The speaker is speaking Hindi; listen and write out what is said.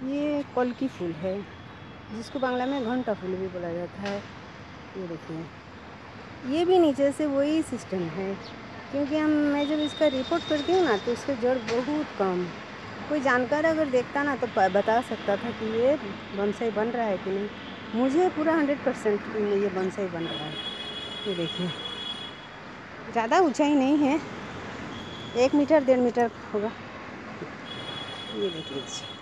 ये कल की फूल है, जिसको बांग्ला में घंटा फूल भी बोला जाता है। ये देखिए। ये भी नीचे से वही सिस्टम है, क्योंकि हम, मैं जब इसका रिपोर्ट करती हूँ ना तो इसके जड़ बहुत कम। कोई जानकार अगर देखता ना तो बता सकता था कि ये बंसाई बन रहा है कि नहीं। मुझे पूरा हंड्रेड परसेंट ये बंसाई बन रहा है। ये देखिए। ज़्यादा ऊंचाई नहीं है। एक मीटर, डेढ़ मीटर होगा। ये देख लीजिए